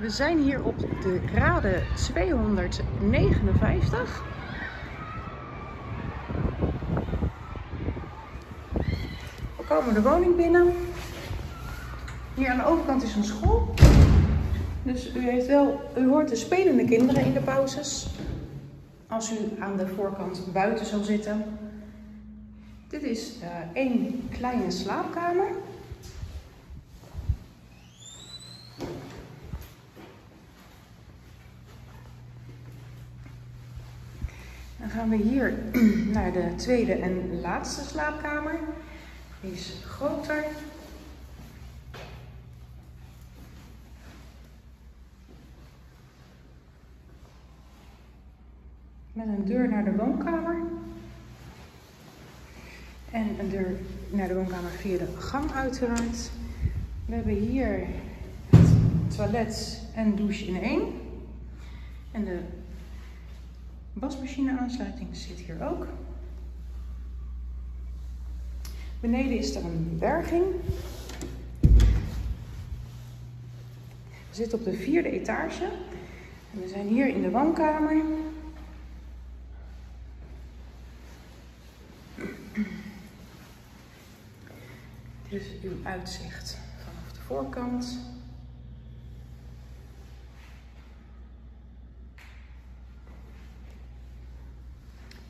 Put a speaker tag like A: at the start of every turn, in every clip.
A: We zijn hier op de Rade 259. We komen de woning binnen. Hier aan de overkant is een school. Dus u, heeft wel, u hoort de spelende kinderen in de pauzes. Als u aan de voorkant buiten zal zitten. Dit is uh, één kleine slaapkamer. Dan gaan we hier naar de tweede en laatste slaapkamer. Die is groter. Met een deur naar de woonkamer. En een deur naar de woonkamer via de gang uiteraard. We hebben hier het toilet en douche in één. En de wasmachine aansluiting zit hier ook. Beneden is er een berging. We zitten op de vierde etage. En we zijn hier in de woonkamer. Dit is uw uitzicht vanaf de voorkant.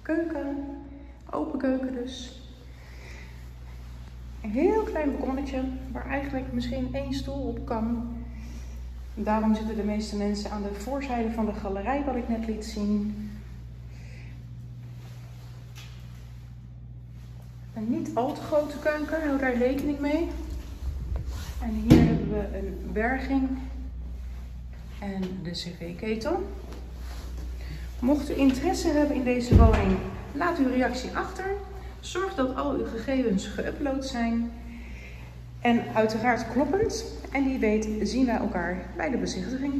A: Keuken, open keuken dus. Een heel klein balkonnetje waar eigenlijk misschien één stoel op kan. Daarom zitten de meeste mensen aan de voorzijde van de galerij wat ik net liet zien. Een niet al te grote keuken, hou daar rekening mee. En hier hebben we een berging en de cv-ketel. Mocht u interesse hebben in deze woning, laat uw reactie achter. Zorg dat al uw gegevens geüpload zijn. En uiteraard kloppend. En wie weet zien wij elkaar bij de bezichtiging.